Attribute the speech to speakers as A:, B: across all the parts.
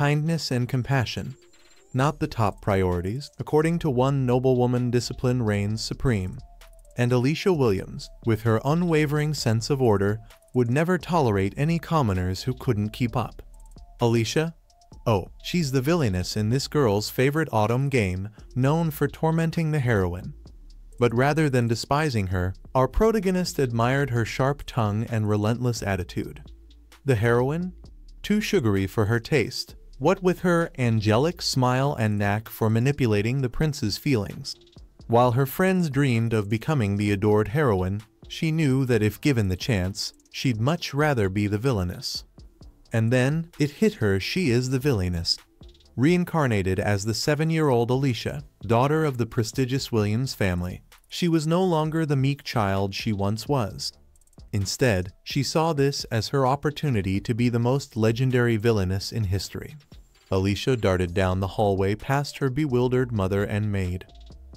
A: kindness and compassion, not the top priorities. According to one noblewoman, discipline reigns supreme. And Alicia Williams, with her unwavering sense of order, would never tolerate any commoners who couldn't keep up. Alicia? Oh, she's the villainess in this girl's favorite otome game, known for tormenting the heroine. But rather than despising her, our protagonist admired her sharp tongue and relentless attitude. The heroine? Too sugary for her taste, what with her angelic smile and knack for manipulating the prince's feelings. While her friends dreamed of becoming the adored heroine, she knew that if given the chance, she'd much rather be the villainess. And then, it hit her she is the villainess. Reincarnated as the seven-year-old Alicia, daughter of the prestigious Williams family, she was no longer the meek child she once was. Instead, she saw this as her opportunity to be the most legendary villainess in history. Alicia darted down the hallway past her bewildered mother and maid.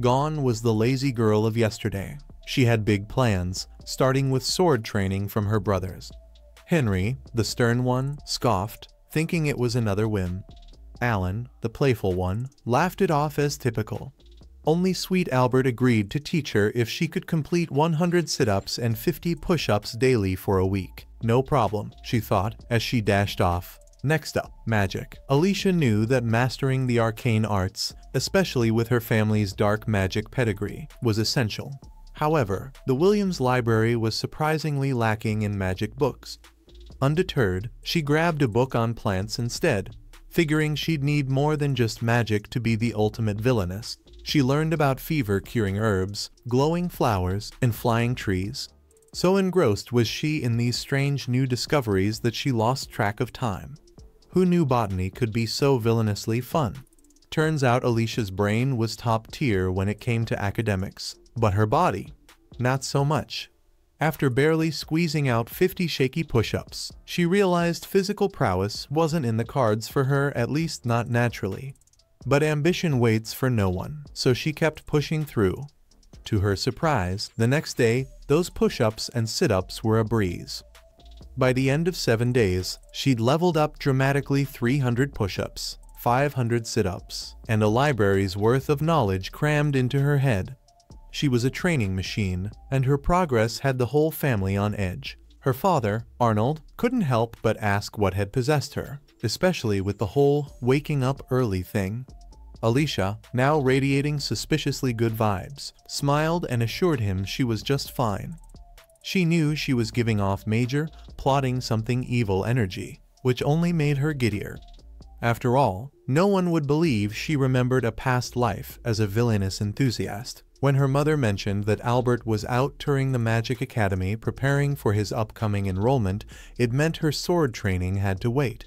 A: Gone was the lazy girl of yesterday. She had big plans, starting with sword training from her brothers. Henry, the stern one, scoffed, thinking it was another whim. Alan, the playful one, laughed it off as typical. Only sweet Albert agreed to teach her if she could complete 100 sit-ups and 50 push-ups daily for a week. No problem, she thought, as she dashed off. Next up, magic. Alicia knew that mastering the arcane arts, especially with her family's dark magic pedigree, was essential. However, the Williams library was surprisingly lacking in magic books. Undeterred, she grabbed a book on plants instead, figuring she'd need more than just magic to be the ultimate villainess. She learned about fever-curing herbs, glowing flowers, and flying trees. So engrossed was she in these strange new discoveries that she lost track of time. Who knew botany could be so villainously fun? Turns out Alicia's brain was top tier when it came to academics, but her body, not so much. After barely squeezing out 50 shaky push-ups, she realized physical prowess wasn't in the cards for her at least not naturally. But ambition waits for no one, so she kept pushing through. To her surprise, the next day, those push-ups and sit-ups were a breeze. By the end of seven days, she'd leveled up dramatically 300 push-ups, 500 sit-ups, and a library's worth of knowledge crammed into her head. She was a training machine, and her progress had the whole family on edge. Her father, Arnold, couldn't help but ask what had possessed her especially with the whole waking up early thing. Alicia, now radiating suspiciously good vibes, smiled and assured him she was just fine. She knew she was giving off major, plotting something evil energy, which only made her giddier. After all, no one would believe she remembered a past life as a villainous enthusiast. When her mother mentioned that Albert was out touring the Magic Academy preparing for his upcoming enrollment, it meant her sword training had to wait.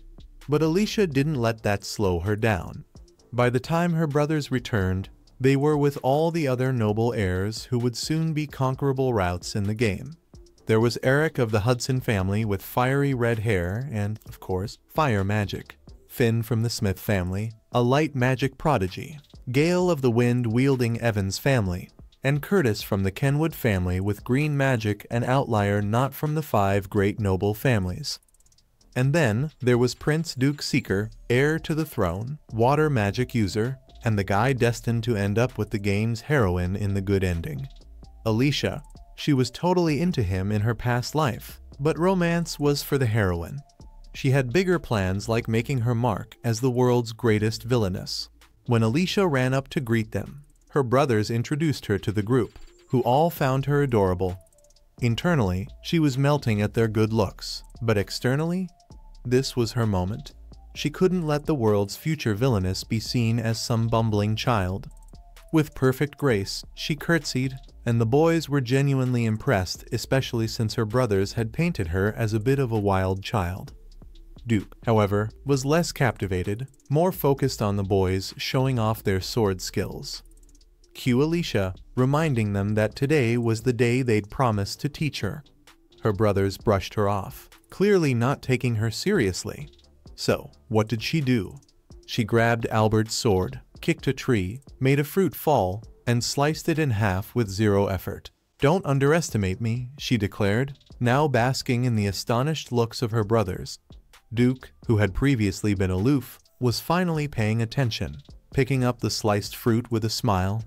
A: But Alicia didn't let that slow her down. By the time her brothers returned, they were with all the other noble heirs who would soon be conquerable routes in the game. There was Eric of the Hudson family with fiery red hair and, of course, fire magic. Finn from the Smith family, a light magic prodigy. Gale of the Wind wielding Evans family, and Curtis from the Kenwood family with green magic an outlier not from the five great noble families. And then there was Prince Duke Seeker, heir to the throne, water magic user, and the guy destined to end up with the game's heroine in the good ending. Alicia. She was totally into him in her past life, but romance was for the heroine. She had bigger plans like making her mark as the world's greatest villainess. When Alicia ran up to greet them, her brothers introduced her to the group, who all found her adorable. Internally, she was melting at their good looks, but externally, this was her moment. She couldn't let the world's future villainess be seen as some bumbling child. With perfect grace, she curtsied, and the boys were genuinely impressed, especially since her brothers had painted her as a bit of a wild child. Duke, however, was less captivated, more focused on the boys showing off their sword skills. Cue Alicia, reminding them that today was the day they'd promised to teach her. Her brothers brushed her off clearly not taking her seriously. So, what did she do? She grabbed Albert's sword, kicked a tree, made a fruit fall, and sliced it in half with zero effort. Don't underestimate me, she declared, now basking in the astonished looks of her brothers. Duke, who had previously been aloof, was finally paying attention, picking up the sliced fruit with a smile.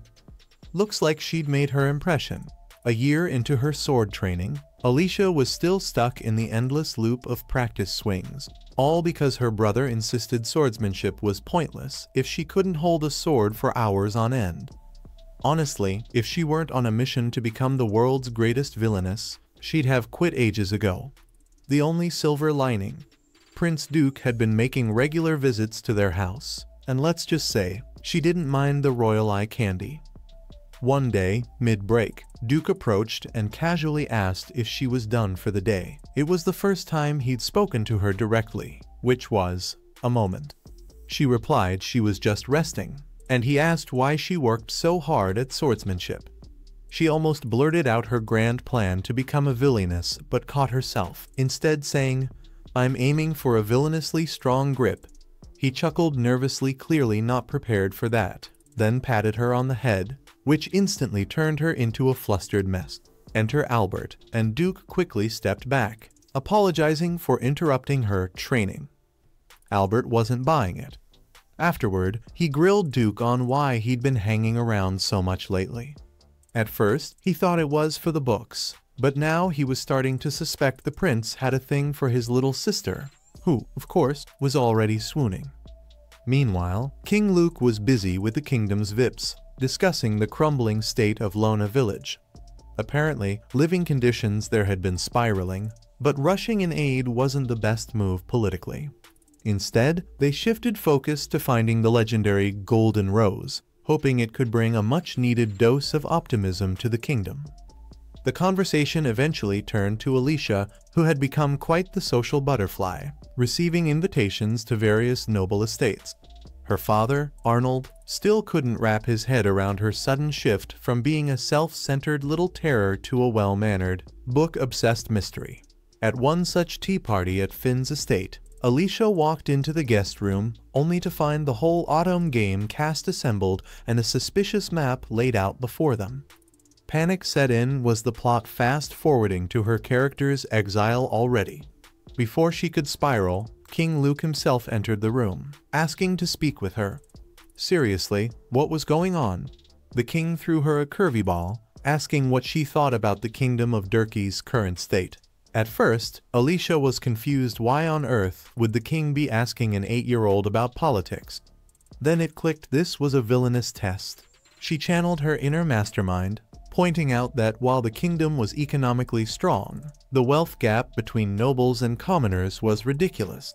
A: Looks like she'd made her impression. A year into her sword training, Alicia was still stuck in the endless loop of practice swings, all because her brother insisted swordsmanship was pointless if she couldn't hold a sword for hours on end. Honestly, if she weren't on a mission to become the world's greatest villainess, she'd have quit ages ago. The only silver lining. Prince Duke had been making regular visits to their house, and let's just say, she didn't mind the royal eye candy. One day, mid-break, Duke approached and casually asked if she was done for the day. It was the first time he'd spoken to her directly, which was a moment. She replied she was just resting, and he asked why she worked so hard at swordsmanship. She almost blurted out her grand plan to become a villainess but caught herself, instead saying, I'm aiming for a villainously strong grip. He chuckled nervously clearly not prepared for that, then patted her on the head, which instantly turned her into a flustered mess. Enter Albert, and Duke quickly stepped back, apologizing for interrupting her training. Albert wasn't buying it. Afterward, he grilled Duke on why he'd been hanging around so much lately. At first, he thought it was for the books, but now he was starting to suspect the prince had a thing for his little sister, who, of course, was already swooning. Meanwhile, King Luke was busy with the kingdom's VIPs, discussing the crumbling state of Lona Village. Apparently, living conditions there had been spiraling, but rushing in aid wasn't the best move politically. Instead, they shifted focus to finding the legendary Golden Rose, hoping it could bring a much-needed dose of optimism to the kingdom. The conversation eventually turned to Alicia, who had become quite the social butterfly, receiving invitations to various noble estates, her father, Arnold, still couldn't wrap his head around her sudden shift from being a self-centered little terror to a well-mannered, book-obsessed mystery. At one such tea party at Finn's estate, Alicia walked into the guest room only to find the whole otome game cast assembled and a suspicious map laid out before them. Panic set in was the plot fast forwarding to her character's exile already. Before she could spiral, King Luke himself entered the room, asking to speak with her. Seriously, what was going on? The king threw her a curvy ball, asking what she thought about the kingdom of Durkee's current state. At first, Alicia was confused why on earth would the king be asking an eight-year-old about politics. Then it clicked this was a villainous test. She channeled her inner mastermind, pointing out that while the kingdom was economically strong, the wealth gap between nobles and commoners was ridiculous.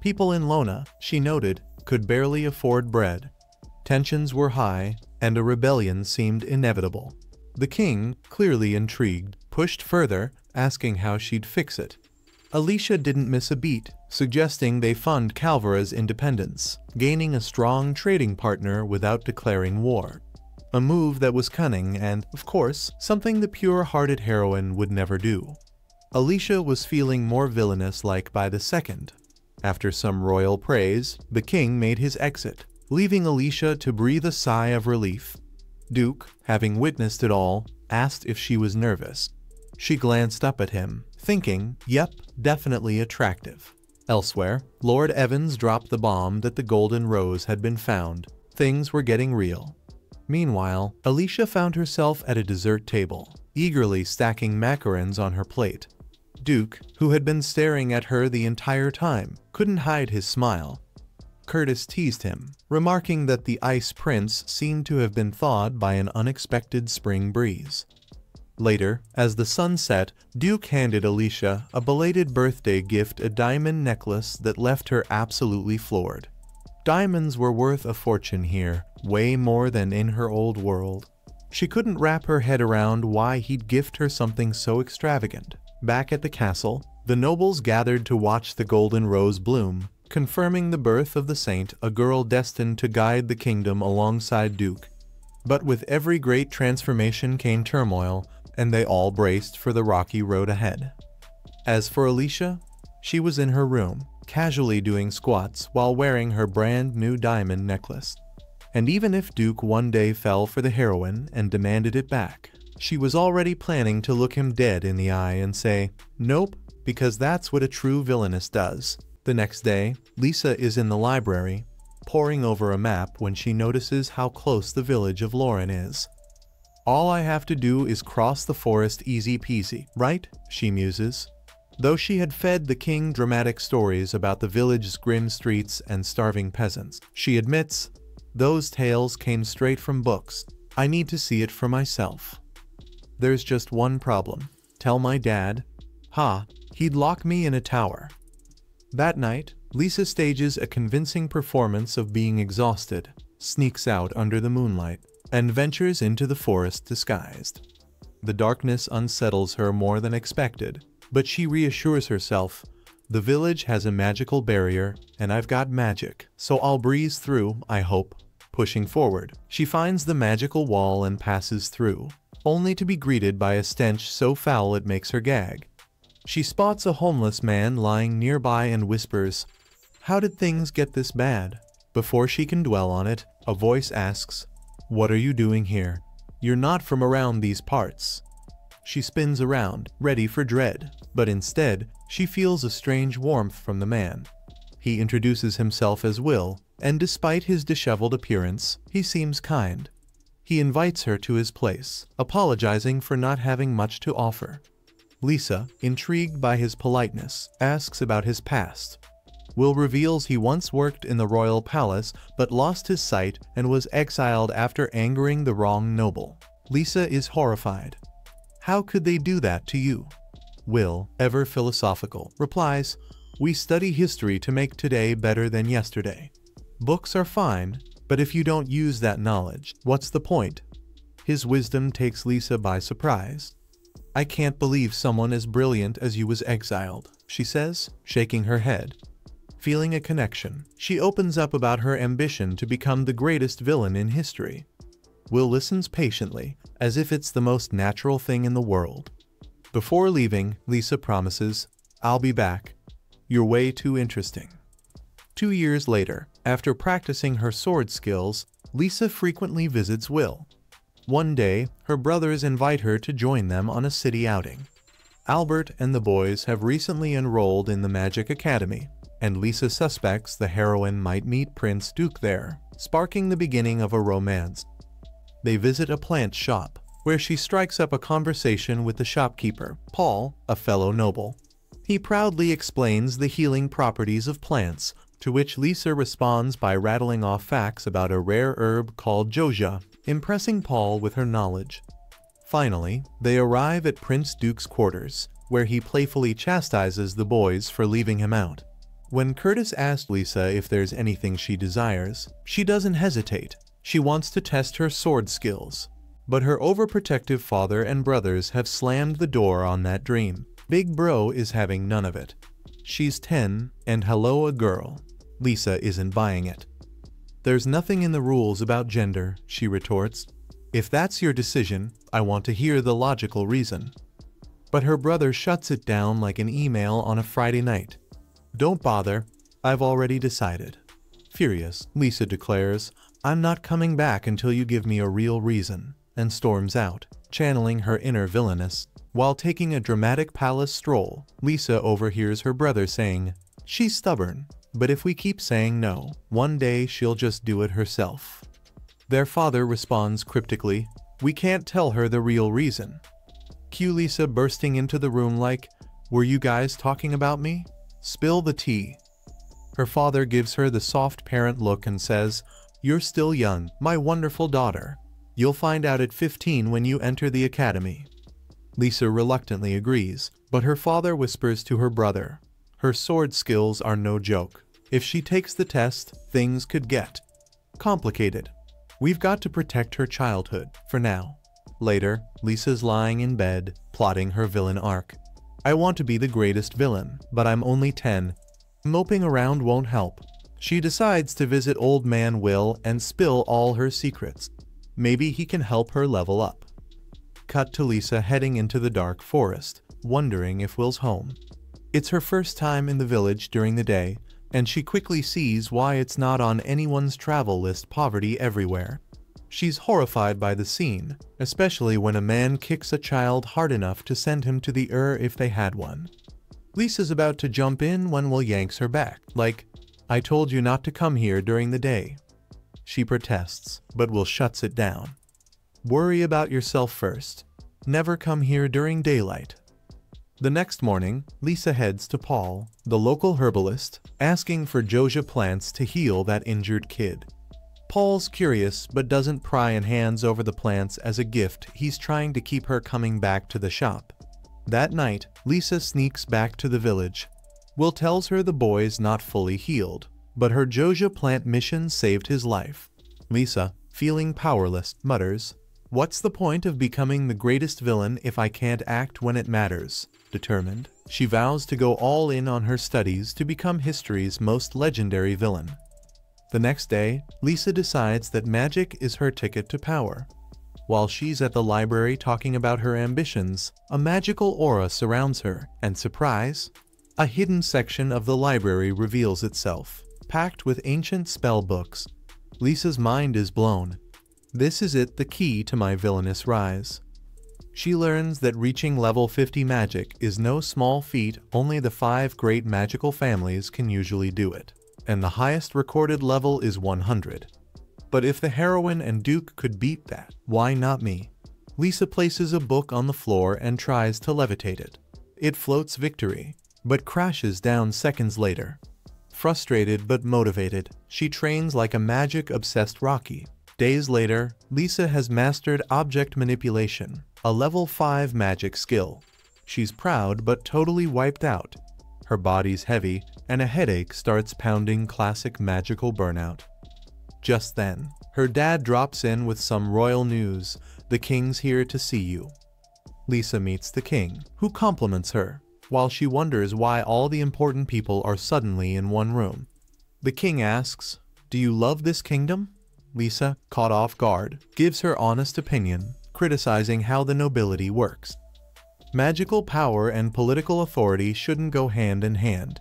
A: People in Lona, she noted, could barely afford bread. Tensions were high, and a rebellion seemed inevitable. The king, clearly intrigued, pushed further, asking how she'd fix it. Alicia didn't miss a beat, suggesting they fund Calvara's independence, gaining a strong trading partner without declaring war. A move that was cunning and, of course, something the pure-hearted heroine would never do. Alicia was feeling more villainous-like by the second. After some royal praise, the king made his exit, leaving Alicia to breathe a sigh of relief. Duke, having witnessed it all, asked if she was nervous. She glanced up at him, thinking, yep, definitely attractive. Elsewhere, Lord Evans dropped the bomb that the Golden Rose had been found. Things were getting real. Meanwhile, Alicia found herself at a dessert table, eagerly stacking macarons on her plate. Duke, who had been staring at her the entire time, couldn't hide his smile. Curtis teased him, remarking that the Ice Prince seemed to have been thawed by an unexpected spring breeze. Later, as the sun set, Duke handed Alicia a belated birthday gift a diamond necklace that left her absolutely floored. Diamonds were worth a fortune here, way more than in her old world. She couldn't wrap her head around why he'd gift her something so extravagant. Back at the castle, the nobles gathered to watch the golden rose bloom, confirming the birth of the saint, a girl destined to guide the kingdom alongside Duke. But with every great transformation came turmoil, and they all braced for the rocky road ahead. As for Alicia, she was in her room, casually doing squats while wearing her brand new diamond necklace. And even if Duke one day fell for the heroine and demanded it back, she was already planning to look him dead in the eye and say, nope, because that's what a true villainess does. The next day, Lisa is in the library, poring over a map when she notices how close the village of Lauren is. All I have to do is cross the forest easy peasy, right? She muses. Though she had fed the king dramatic stories about the village's grim streets and starving peasants, she admits, those tales came straight from books. I need to see it for myself. There's just one problem. Tell my dad. Ha, he'd lock me in a tower. That night, Lisa stages a convincing performance of being exhausted, sneaks out under the moonlight, and ventures into the forest disguised. The darkness unsettles her more than expected, but she reassures herself, the village has a magical barrier, and I've got magic, so I'll breeze through, I hope. Pushing forward, she finds the magical wall and passes through, only to be greeted by a stench so foul it makes her gag. She spots a homeless man lying nearby and whispers, How did things get this bad? Before she can dwell on it, a voice asks, What are you doing here? You're not from around these parts. She spins around, ready for dread, but instead, she feels a strange warmth from the man. He introduces himself as Will, and despite his disheveled appearance, he seems kind. He invites her to his place, apologizing for not having much to offer. Lisa, intrigued by his politeness, asks about his past. Will reveals he once worked in the royal palace but lost his sight and was exiled after angering the wrong noble. Lisa is horrified. How could they do that to you? Will, ever philosophical, replies, We study history to make today better than yesterday. Books are fine, but if you don't use that knowledge, what's the point? His wisdom takes Lisa by surprise. I can't believe someone as brilliant as you was exiled, she says, shaking her head. Feeling a connection, she opens up about her ambition to become the greatest villain in history. Will listens patiently, as if it's the most natural thing in the world. Before leaving, Lisa promises, I'll be back. You're way too interesting. Two years later, after practicing her sword skills, Lisa frequently visits Will, one day, her brothers invite her to join them on a city outing. Albert and the boys have recently enrolled in the Magic Academy, and Lisa suspects the heroine might meet Prince Duke there, sparking the beginning of a romance. They visit a plant shop, where she strikes up a conversation with the shopkeeper, Paul, a fellow noble. He proudly explains the healing properties of plants, to which Lisa responds by rattling off facts about a rare herb called Joja impressing Paul with her knowledge. Finally, they arrive at Prince Duke's quarters, where he playfully chastises the boys for leaving him out. When Curtis asks Lisa if there's anything she desires, she doesn't hesitate. She wants to test her sword skills. But her overprotective father and brothers have slammed the door on that dream. Big Bro is having none of it. She's 10, and hello a girl. Lisa isn't buying it. There's nothing in the rules about gender, she retorts. If that's your decision, I want to hear the logical reason. But her brother shuts it down like an email on a Friday night. Don't bother, I've already decided. Furious, Lisa declares, I'm not coming back until you give me a real reason, and storms out, channeling her inner villainess. While taking a dramatic palace stroll, Lisa overhears her brother saying, She's stubborn, but if we keep saying no, one day she'll just do it herself. Their father responds cryptically, We can't tell her the real reason. Cue Lisa bursting into the room like, Were you guys talking about me? Spill the tea. Her father gives her the soft parent look and says, You're still young, my wonderful daughter. You'll find out at 15 when you enter the academy. Lisa reluctantly agrees, but her father whispers to her brother, her sword skills are no joke. If she takes the test, things could get complicated. We've got to protect her childhood, for now. Later, Lisa's lying in bed, plotting her villain arc. I want to be the greatest villain, but I'm only 10. Moping around won't help. She decides to visit old man Will and spill all her secrets. Maybe he can help her level up. Cut to Lisa heading into the dark forest, wondering if Will's home. It's her first time in the village during the day, and she quickly sees why it's not on anyone's travel list poverty everywhere. She's horrified by the scene, especially when a man kicks a child hard enough to send him to the Ur if they had one. Lisa's about to jump in when Will yanks her back, like, I told you not to come here during the day. She protests, but Will shuts it down. Worry about yourself first. Never come here during daylight. The next morning, Lisa heads to Paul, the local herbalist, asking for Joja plants to heal that injured kid. Paul's curious but doesn't pry and hands over the plants as a gift he's trying to keep her coming back to the shop. That night, Lisa sneaks back to the village. Will tells her the boy's not fully healed, but her Joja plant mission saved his life. Lisa, feeling powerless, mutters, What's the point of becoming the greatest villain if I can't act when it matters? Determined, she vows to go all in on her studies to become history's most legendary villain. The next day, Lisa decides that magic is her ticket to power. While she's at the library talking about her ambitions, a magical aura surrounds her, and surprise, a hidden section of the library reveals itself, packed with ancient spell books. Lisa's mind is blown. This is it the key to my villainous rise. She learns that reaching level 50 magic is no small feat, only the five great magical families can usually do it and the highest recorded level is 100. But if the heroine and Duke could beat that, why not me? Lisa places a book on the floor and tries to levitate it. It floats victory, but crashes down seconds later. Frustrated but motivated, she trains like a magic-obsessed Rocky. Days later, Lisa has mastered object manipulation, a level 5 magic skill. She's proud but totally wiped out her body's heavy, and a headache starts pounding classic magical burnout. Just then, her dad drops in with some royal news, the king's here to see you. Lisa meets the king, who compliments her, while she wonders why all the important people are suddenly in one room. The king asks, do you love this kingdom? Lisa, caught off guard, gives her honest opinion, criticizing how the nobility works. Magical power and political authority shouldn't go hand in hand.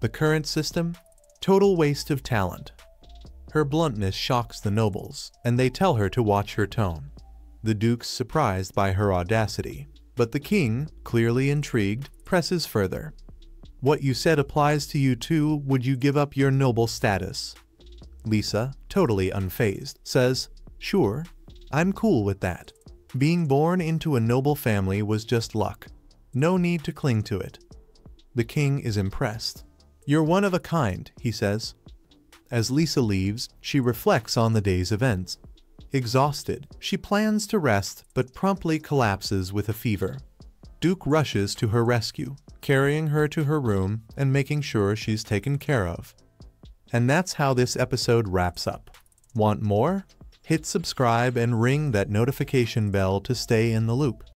A: The current system? Total waste of talent. Her bluntness shocks the nobles, and they tell her to watch her tone. The duke's surprised by her audacity, but the king, clearly intrigued, presses further. What you said applies to you too, would you give up your noble status? Lisa, totally unfazed, says, Sure, I'm cool with that. Being born into a noble family was just luck. No need to cling to it. The king is impressed. You're one of a kind, he says. As Lisa leaves, she reflects on the day's events. Exhausted, she plans to rest but promptly collapses with a fever. Duke rushes to her rescue, carrying her to her room and making sure she's taken care of. And that's how this episode wraps up. Want more? Hit subscribe and ring that notification bell to stay in the loop.